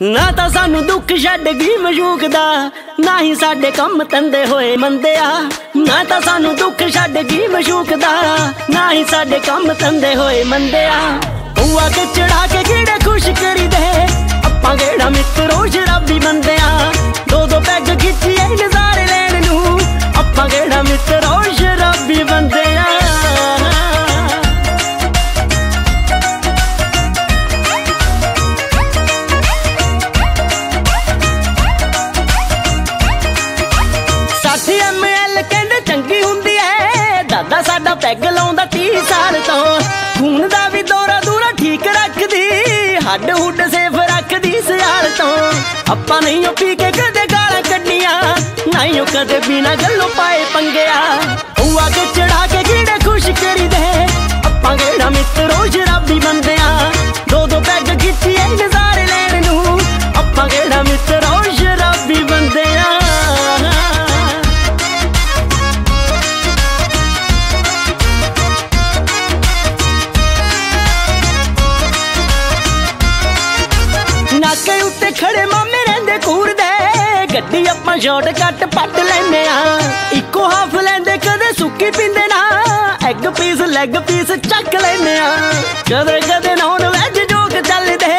ਨਾ ਤਾਂ ਸਾਨੂੰ ਦੁੱਖ ਛੱਡ ਗਈ ਮਸ਼ੂਕ ਦਾ, ਨਾ ਹੀ ਸਾਡੇ ਕੰਮ ਤੰਦੇ ਹੋਏ ਮੰਦਿਆ ਨਾ ਤਾਂ ਸਾਨੂੰ ਦੁੱਖ ਛੱਡ ਗਈ ਮਸ਼ੂਕ ਦਾ, ਨਾ ਹੀ ਸਾਡੇ ਕੰਮ ਤੰਦੇ ਹੋਏ ਮੰਦਿਆ ਬੂਆ ਕੇ ਚੜਾ ਕੇ ਕਿਹੜੇ ਖੁਸ਼ ਕਰੀ ਦੇ ਆਪਾਂ ਕਿਹੜਾ ਮਿੱਤਰੋ ਸ਼ਰਾਬੀ ਬੰਦਿਆ ਦੋ ਦੋ ਪੈਗ ਖਿੱਚੀ ਐ ਸਾਡਾ ਪੈਗ ਲਾਉਂਦਾ 30 ਸਾਲ ਤੋਂ। ਖੂਨ ਦਾ ਵੀ ਦੌਰਾ ਦੂਰਾ ਠੀਕ ਰੱਖਦੀ, ਹੱਡ ਹੁੱਡ ਸੇਫ ਰੱਖਦੀ ਸਿਆਲ ਤੋਂ। ਆਪਾਂ ਨਹੀਂ ਉਹ ਪੀ ਕੇ ਕਦੇ ਗਾਲਾਂ ਕੱਢੀਆਂ ਨਹੀਂ ਉਹ ਕਦੇ ਬਿਨਾ ਗੱਲੋਂ ਪਾਏ ਪੰਗਿਆ। ਉਹ ਆ ਕੇ ਚੜਾ ਕੇ ਕੀੜੇ ਖੁਸ਼ ਕਰੀਦੇ? ਆਪਾਂ ਕਿਹੜਾ ਮਿੱਤਰੋ ਸ਼ਰਾਬੀ ਬੰਦਿਆਂ। ਦੋ ਦੋ ਪੈਗ ਖਿੱਚੀਏ ਨਾਕੇ ਉੱਤੇ ਖੜੇ ਮਾਮੇ ਰਹਿੰਦੇ ਕੂਰਦੇ ਗੱਡੀ ਆਪਾਂ ਸ਼ਾਰਟਕਟ ਪੱਟ ਲੈਨੇ ਆ ਇੱਕੋ ਹਾਫ ਲੈਂਦੇ, ਕਦੇ ਸੁੱਕੀ ਪਿੰਦੇ ਨਾ। ਐਗ ਪੀਸ ਲੈਗ ਪੀਸ ਚੱਕ ਲੈਨੇ ਆ ਕਦੇ ਕਦੇ ਨੌਨ ਵੈਜ ਜੋਕ ਚੱਲਦੇ।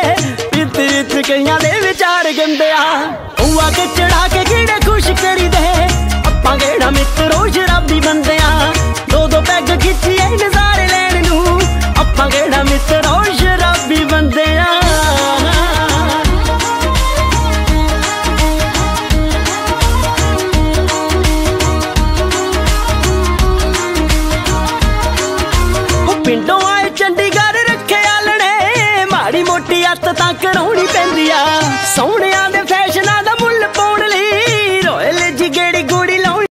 ਪਿੱਤ ਪਿੱਤ ਕਈਆਂ ਦੇ ਵਿਚਾਰ ਗੰਦੇ ਆ। ਉਹ ਆ ਕੇ ਚੜਾ ਕੇ ਕੀੜੇ ਖੁਸ਼ ਕਰੀਦੇ। ਪਿੰਡੋਂ ਆਏ ਚੰਡੀਗੜ੍ਹ ਰੱਖਿਆ ਲਣੇ ਮਾੜੀ ਮੋਟੀ ਅੱਤ ਤਾਂ ਕਰਾਉਣੀ ਪੈਂਦੀ ਆ। ਸੋਹਣੇ